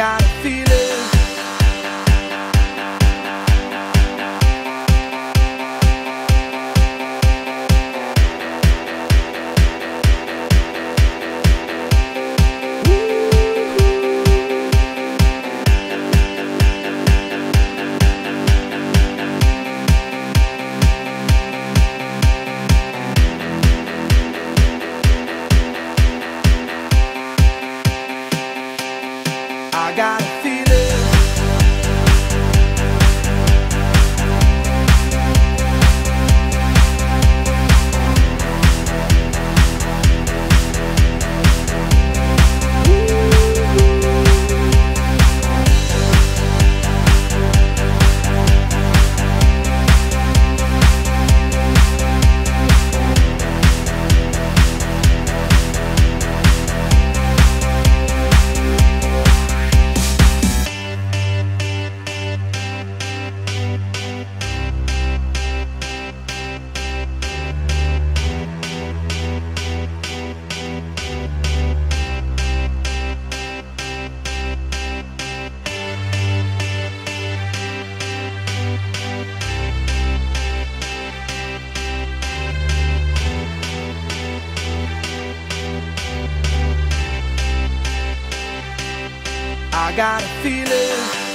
got it. I got I got a feeling